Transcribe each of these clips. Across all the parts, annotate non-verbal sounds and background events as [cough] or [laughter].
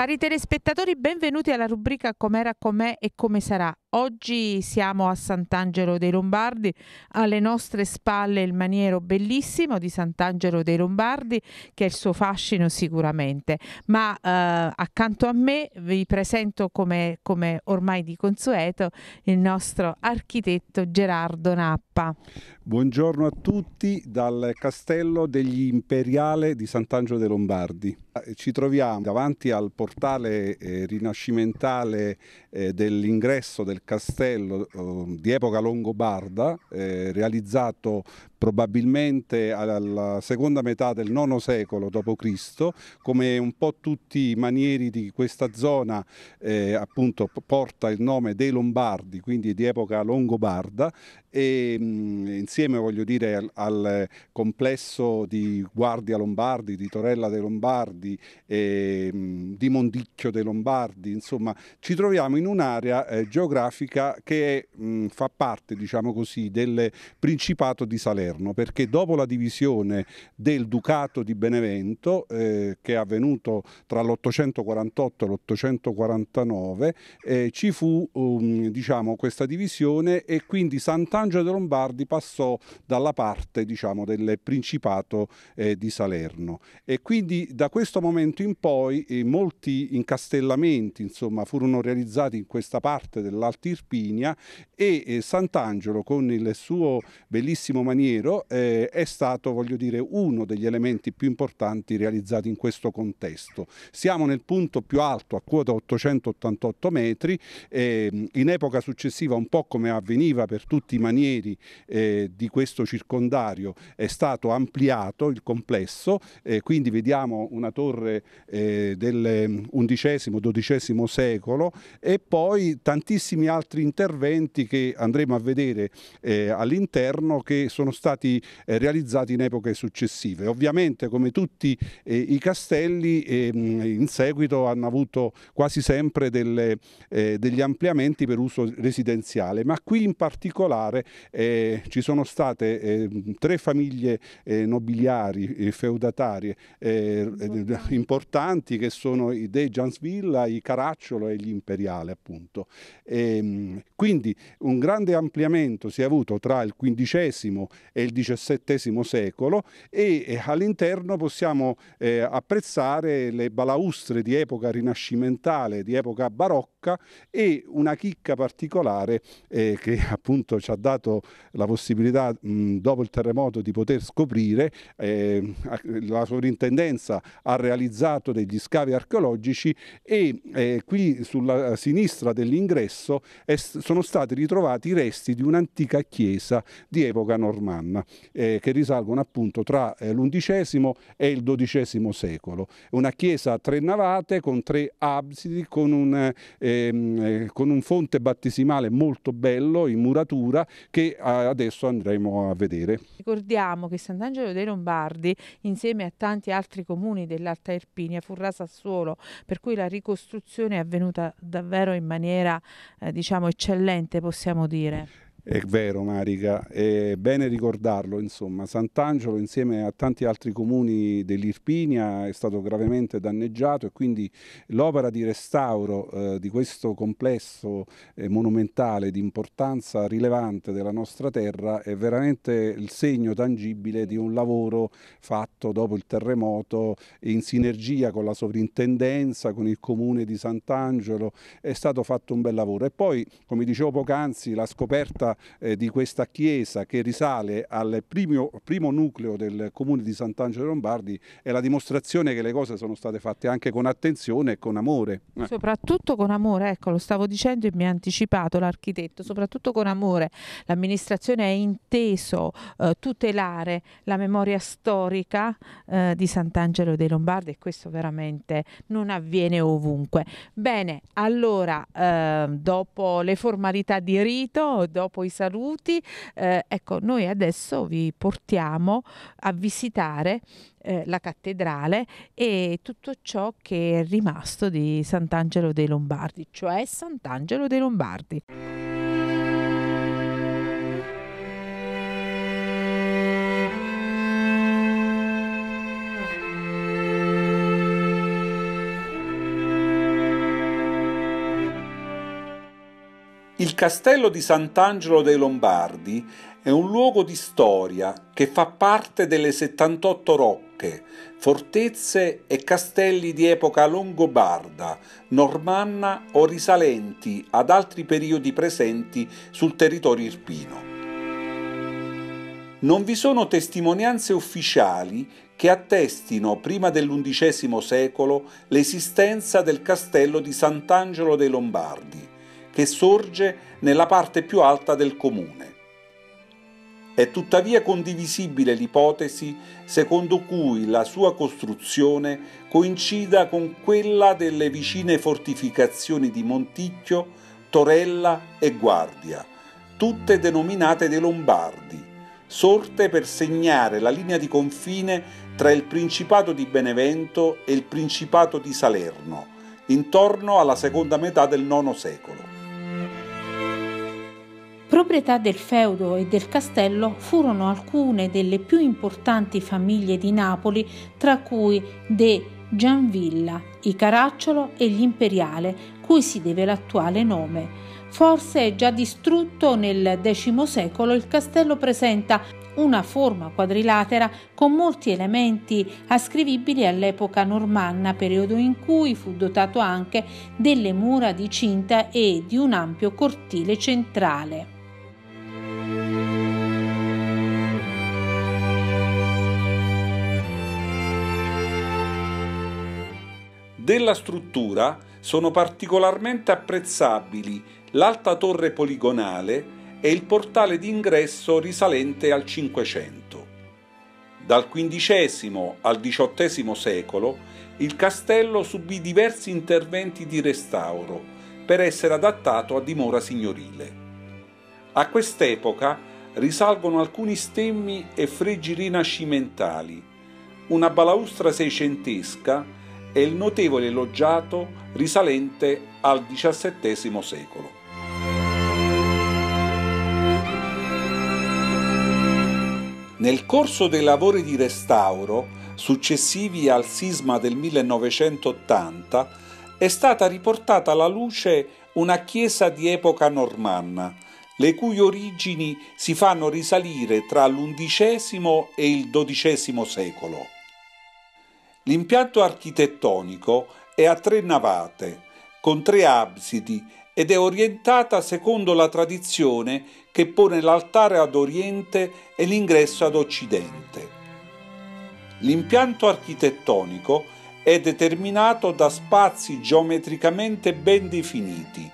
Cari telespettatori, benvenuti alla rubrica Com'era, com'è e come sarà. Oggi siamo a Sant'Angelo dei Lombardi, alle nostre spalle il maniero bellissimo di Sant'Angelo dei Lombardi che è il suo fascino sicuramente, ma eh, accanto a me vi presento come, come ormai di consueto il nostro architetto Gerardo Nappa. Buongiorno a tutti dal castello degli Imperiale di Sant'Angelo dei Lombardi. Eh, ci troviamo davanti al portale eh, rinascimentale eh, dell'ingresso del castello eh, di epoca longobarda, eh, realizzato probabilmente alla seconda metà del IX secolo d.C., come un po' tutti i manieri di questa zona eh, appunto porta il nome dei Lombardi, quindi di epoca longobarda e mh, insieme voglio dire al, al, complesso di Guardia Lombardi, di Torella dei Lombardi, e, mh, di Mondicchio dei Lombardi, insomma ci troviamo in un'area eh, geografica che mh, fa parte diciamo così del Principato di Salerno perché dopo la divisione del Ducato di Benevento eh, che è avvenuto tra l'848 e l'849 eh, ci fu um, diciamo, questa divisione e quindi Sant'Angelo dei Lombardi passò dalla parte diciamo, del Principato eh, di Salerno. E quindi da questo momento in poi eh, molti incastellamenti insomma, furono realizzati in questa parte dell'Alta Irpinia e eh, Sant'Angelo con il suo bellissimo maniero eh, è stato, voglio dire, uno degli elementi più importanti realizzati in questo contesto. Siamo nel punto più alto, a quota 888 metri, eh, in epoca successiva, un po' come avveniva per tutti i manieri eh, di questo circondario, è stato ampliato il complesso, quindi vediamo una torre eh, del XI-XII secolo e poi tantissimi altri interventi che andremo a vedere eh, all'interno che sono stati eh, realizzati in epoche successive. Ovviamente come tutti eh, i castelli ehm, in seguito hanno avuto quasi sempre delle, eh, degli ampliamenti per uso residenziale, ma qui in particolare ci sono state ehm, tre famiglie nobiliari, feudatarie importanti che sono i De Jansvilla, i Caracciolo e gli Imperiale appunto. Ehm, quindi un grande ampliamento si è avuto tra il XV e il XVII secolo e all'interno possiamo eh, apprezzare le balaustre di epoca rinascimentale, di epoca barocca e una chicca particolare eh, che [laughs] appunto ci ha dato la possibilità mh, dopo il terremoto di poter scoprire. Eh, la sovrintendenza ha realizzato degli scavi archeologici e eh, qui sulla sinistra dell'ingresso sono stati ritrovati i resti di un'antica chiesa di epoca normanna Anna, eh, che risalgono appunto tra eh, l'undicesimo e il dodicesimo secolo. Una chiesa a tre navate con tre absidi, con un, ehm, eh, con un fonte battesimale molto bello in muratura che adesso andremo a vedere. Ricordiamo che Sant'Angelo dei Lombardi, insieme a tanti altri comuni dell'Alta Irpinia, fu rasa al suolo, per cui la ricostruzione è avvenuta davvero in maniera eh, diciamo eccellente, possiamo dire. È vero Marica, è bene ricordarlo, insomma, Sant'Angelo insieme a tanti altri comuni dell'Irpinia è stato gravemente danneggiato e quindi l'opera di restauro eh, di questo complesso eh, monumentale di importanza rilevante della nostra terra è veramente il segno tangibile di un lavoro fatto dopo il terremoto in sinergia con la sovrintendenza, con il comune di Sant'Angelo, è stato fatto un bel lavoro. E poi, come dicevo poc'anzi, la scoperta eh, di questa chiesa che risale al primo, primo nucleo del comune di Sant'Angelo Lombardi è la dimostrazione che le cose sono state fatte anche con attenzione e con amore. Eh. Soprattutto con amore, ecco lo stavo dicendo e mi ha anticipato l'architetto, soprattutto con amore. L'amministrazione ha inteso eh, tutelare la memoria storica eh, di Sant'Angelo dei Lombardi e questo veramente non avviene ovunque. Bene, allora eh, dopo le formalità di rito, dopo dopo i saluti, eh, ecco, noi adesso vi portiamo a visitare eh, la cattedrale e tutto ciò che è rimasto di Sant'Angelo dei Lombardi, cioè Sant'Angelo dei Lombardi. Il castello di Sant'Angelo dei Lombardi è un luogo di storia che fa parte delle 78 rocche, fortezze e castelli di epoca longobarda, normanna o risalenti ad altri periodi presenti sul territorio irpino. Non vi sono testimonianze ufficiali che attestino prima dell'undicesimo secolo l'esistenza del castello di Sant'Angelo dei Lombardi, che sorge nella parte più alta del comune. È tuttavia condivisibile l'ipotesi secondo cui la sua costruzione coincida con quella delle vicine fortificazioni di Monticchio, Torella e Guardia, tutte denominate dei Lombardi, sorte per segnare la linea di confine tra il Principato di Benevento e il Principato di Salerno, intorno alla seconda metà del IX secolo. Proprietà del feudo e del castello furono alcune delle più importanti famiglie di Napoli, tra cui De Gianvilla, i Caracciolo e gli Imperiale, cui si deve l'attuale nome. Forse già distrutto nel X secolo, il castello presenta una forma quadrilatera con molti elementi ascrivibili all'epoca normanna, periodo in cui fu dotato anche delle mura di cinta e di un ampio cortile centrale. Della struttura sono particolarmente apprezzabili l'alta torre poligonale e il portale d'ingresso risalente al Cinquecento. Dal XV al XVIII secolo il castello subì diversi interventi di restauro per essere adattato a dimora signorile. A quest'epoca risalgono alcuni stemmi e fregi rinascimentali, una balaustra seicentesca e il notevole loggiato risalente al XVII secolo. Nel corso dei lavori di restauro successivi al sisma del 1980 è stata riportata alla luce una chiesa di epoca normanna, le cui origini si fanno risalire tra l'undicesimo e il dodicesimo secolo. L'impianto architettonico è a tre navate, con tre absidi ed è orientata secondo la tradizione che pone l'altare ad oriente e l'ingresso ad occidente. L'impianto architettonico è determinato da spazi geometricamente ben definiti.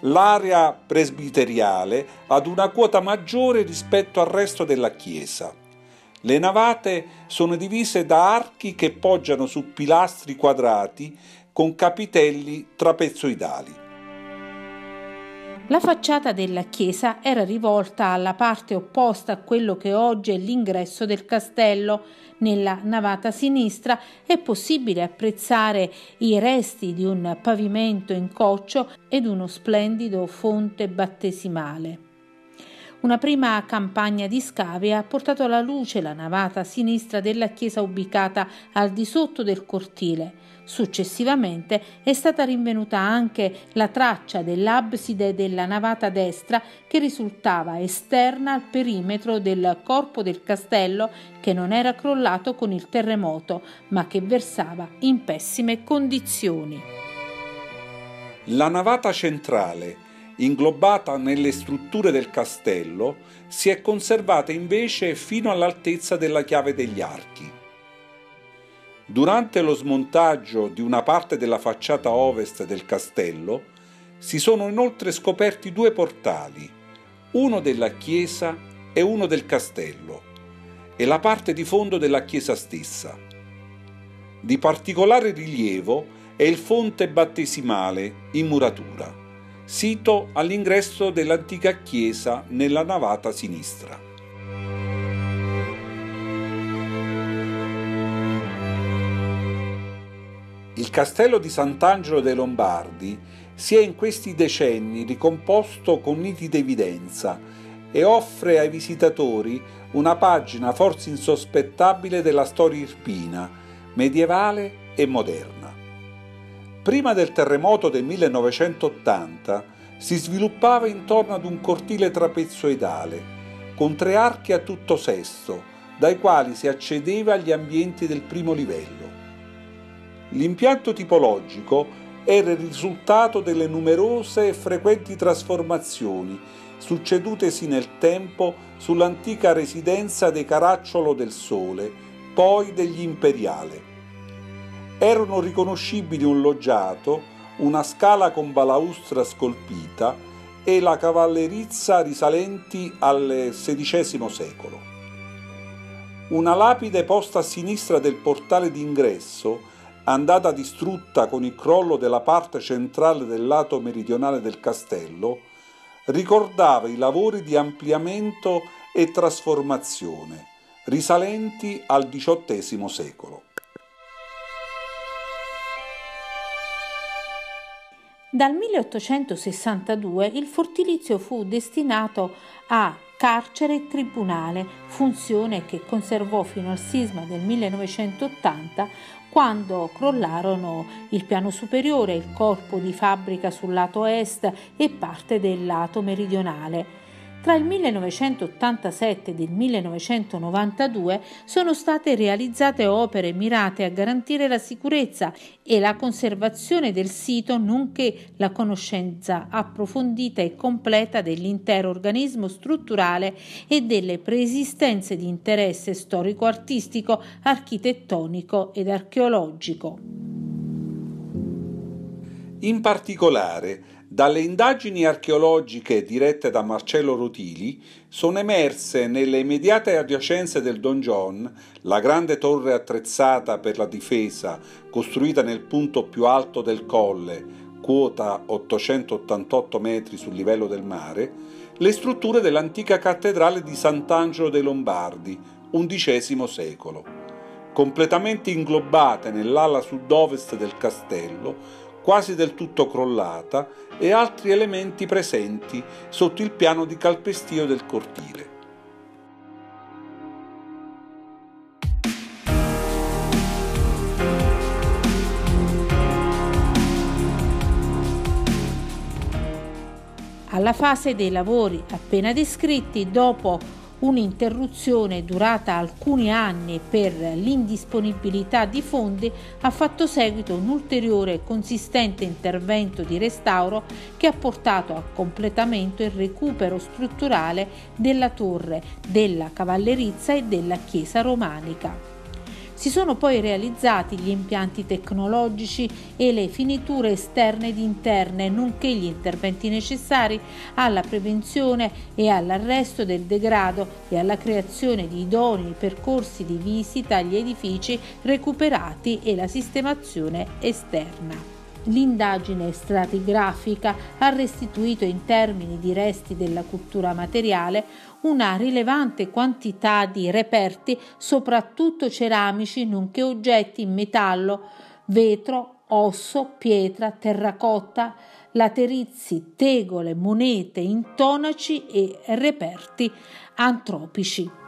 L'area presbiteriale ad una quota maggiore rispetto al resto della chiesa. Le navate sono divise da archi che poggiano su pilastri quadrati con capitelli trapezoidali. La facciata della chiesa era rivolta alla parte opposta a quello che oggi è l'ingresso del castello. Nella navata sinistra è possibile apprezzare i resti di un pavimento in coccio ed uno splendido fonte battesimale. Una prima campagna di scavi ha portato alla luce la navata sinistra della chiesa ubicata al di sotto del cortile. Successivamente è stata rinvenuta anche la traccia dell'abside della navata destra che risultava esterna al perimetro del corpo del castello che non era crollato con il terremoto ma che versava in pessime condizioni. La navata centrale inglobata nelle strutture del castello, si è conservata invece fino all'altezza della chiave degli archi. Durante lo smontaggio di una parte della facciata ovest del castello si sono inoltre scoperti due portali, uno della chiesa e uno del castello, e la parte di fondo della chiesa stessa. Di particolare rilievo è il fonte battesimale in muratura sito all'ingresso dell'antica chiesa nella navata sinistra. Il castello di Sant'Angelo dei Lombardi si è in questi decenni ricomposto con nitida evidenza e offre ai visitatori una pagina forse insospettabile della storia irpina, medievale e moderna. Prima del terremoto del 1980 si sviluppava intorno ad un cortile trapezoidale, con tre archi a tutto sesto, dai quali si accedeva agli ambienti del primo livello. L'impianto tipologico era il risultato delle numerose e frequenti trasformazioni succedutesi nel tempo sull'antica residenza dei Caracciolo del Sole, poi degli Imperiale. Erano riconoscibili un loggiato, una scala con balaustra scolpita e la cavallerizza risalenti al XVI secolo. Una lapide posta a sinistra del portale d'ingresso, andata distrutta con il crollo della parte centrale del lato meridionale del castello, ricordava i lavori di ampliamento e trasformazione risalenti al XVIII secolo. Dal 1862 il fortilizio fu destinato a carcere e tribunale, funzione che conservò fino al sisma del 1980 quando crollarono il piano superiore, il corpo di fabbrica sul lato est e parte del lato meridionale. Tra il 1987 ed il 1992 sono state realizzate opere mirate a garantire la sicurezza e la conservazione del sito, nonché la conoscenza approfondita e completa dell'intero organismo strutturale e delle preesistenze di interesse storico-artistico, architettonico ed archeologico. In particolare, dalle indagini archeologiche dirette da Marcello Rotili sono emerse nelle immediate adiacenze del donjon la grande torre attrezzata per la difesa costruita nel punto più alto del colle, quota 888 metri sul livello del mare, le strutture dell'antica cattedrale di Sant'Angelo dei Lombardi, XI secolo. Completamente inglobate nell'ala sud-ovest del castello, quasi del tutto crollata, e altri elementi presenti sotto il piano di calpestio del cortile. Alla fase dei lavori appena descritti, dopo un'interruzione durata alcuni anni per l'indisponibilità di fondi ha fatto seguito un ulteriore consistente intervento di restauro che ha portato a completamento il recupero strutturale della torre, della cavallerizza e della chiesa romanica. Si sono poi realizzati gli impianti tecnologici e le finiture esterne ed interne, nonché gli interventi necessari alla prevenzione e all'arresto del degrado e alla creazione di idonei percorsi di visita agli edifici recuperati e la sistemazione esterna. L'indagine stratigrafica ha restituito in termini di resti della cultura materiale una rilevante quantità di reperti, soprattutto ceramici, nonché oggetti in metallo, vetro, osso, pietra, terracotta, laterizi, tegole, monete, intonaci e reperti antropici.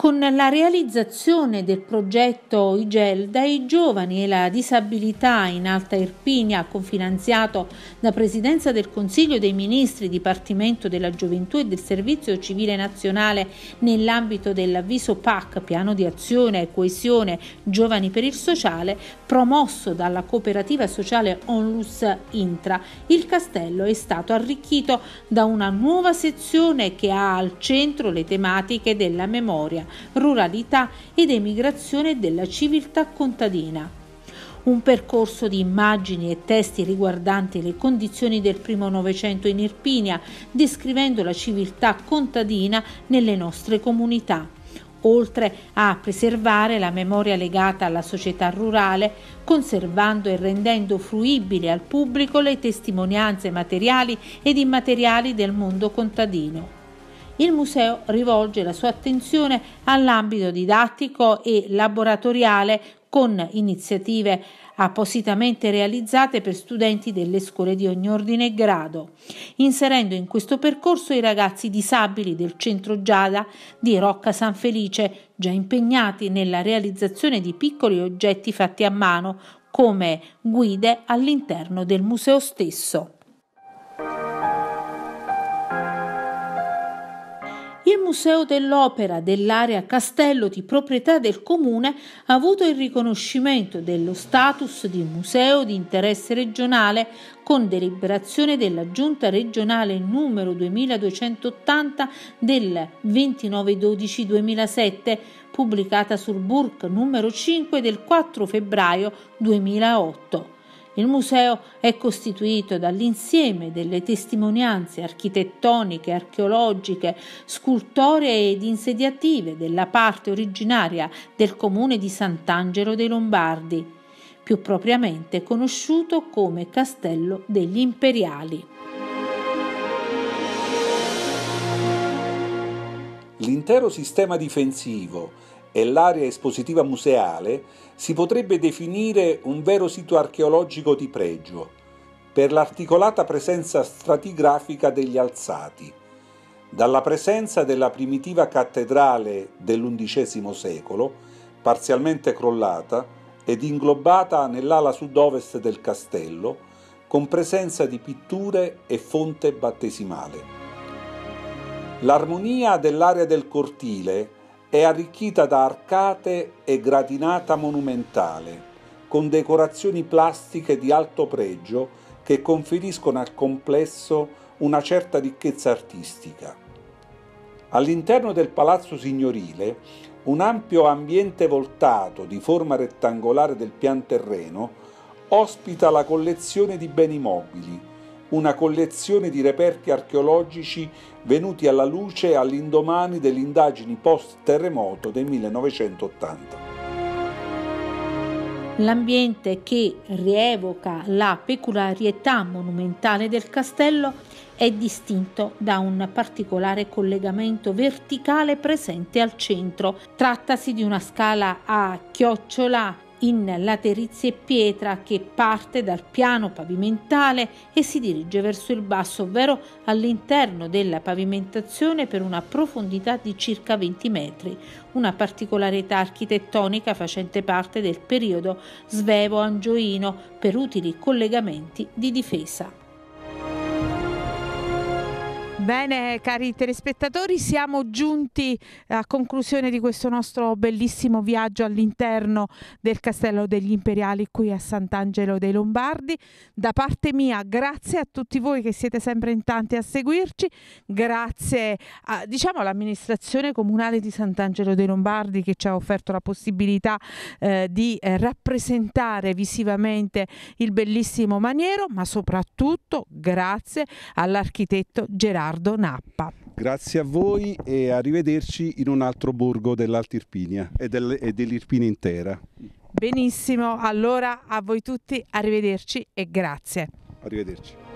Con la realizzazione del progetto IGELDA, i giovani e la disabilità in Alta Irpinia, confinanziato da Presidenza del Consiglio dei Ministri, Dipartimento della Gioventù e del Servizio Civile Nazionale nell'ambito dell'avviso PAC, Piano di Azione e Coesione Giovani per il Sociale, promosso dalla cooperativa sociale Onlus Intra, il castello è stato arricchito da una nuova sezione che ha al centro le tematiche della memoria ruralità ed emigrazione della civiltà contadina. Un percorso di immagini e testi riguardanti le condizioni del primo Novecento in Irpinia, descrivendo la civiltà contadina nelle nostre comunità oltre a preservare la memoria legata alla società rurale, conservando e rendendo fruibili al pubblico le testimonianze materiali ed immateriali del mondo contadino il museo rivolge la sua attenzione all'ambito didattico e laboratoriale con iniziative appositamente realizzate per studenti delle scuole di ogni ordine e grado, inserendo in questo percorso i ragazzi disabili del centro Giada di Rocca San Felice, già impegnati nella realizzazione di piccoli oggetti fatti a mano come guide all'interno del museo stesso. Il Museo dell'Opera dell'area Castello di proprietà del Comune ha avuto il riconoscimento dello status di museo di interesse regionale con deliberazione della Giunta regionale numero 2280 del 29-12-2007, pubblicata sul Burk numero 5 del 4 febbraio 2008. Il museo è costituito dall'insieme delle testimonianze architettoniche, archeologiche, scultoree ed insediative della parte originaria del comune di Sant'Angelo dei Lombardi, più propriamente conosciuto come Castello degli Imperiali. L'intero sistema difensivo e l'area espositiva museale si potrebbe definire un vero sito archeologico di pregio, per l'articolata presenza stratigrafica degli alzati, dalla presenza della primitiva cattedrale dell'undicesimo secolo, parzialmente crollata ed inglobata nell'ala sud-ovest del castello, con presenza di pitture e fonte battesimale. L'armonia dell'area del cortile è arricchita da arcate e gratinata monumentale, con decorazioni plastiche di alto pregio che conferiscono al complesso una certa ricchezza artistica. All'interno del palazzo signorile, un ampio ambiente voltato di forma rettangolare del pian terreno ospita la collezione di beni mobili, una collezione di reperti archeologici venuti alla luce all'indomani delle indagini post-terremoto del 1980. L'ambiente che rievoca la peculiarità monumentale del castello è distinto da un particolare collegamento verticale presente al centro. Trattasi di una scala a chiocciola in laterizia e pietra che parte dal piano pavimentale e si dirige verso il basso, ovvero all'interno della pavimentazione per una profondità di circa 20 metri, una particolarità architettonica facente parte del periodo svevo-angioino per utili collegamenti di difesa. Bene, cari telespettatori, siamo giunti a conclusione di questo nostro bellissimo viaggio all'interno del Castello degli Imperiali qui a Sant'Angelo dei Lombardi. Da parte mia, grazie a tutti voi che siete sempre in tanti a seguirci, grazie a, diciamo, all'amministrazione comunale di Sant'Angelo dei Lombardi che ci ha offerto la possibilità eh, di eh, rappresentare visivamente il bellissimo maniero, ma soprattutto grazie all'architetto Gerardo Leonardo Nappa. Grazie a voi e arrivederci in un altro borgo dell'Alta Irpinia e, del, e dell'Irpinia intera. Benissimo, allora a voi tutti arrivederci e grazie. Arrivederci.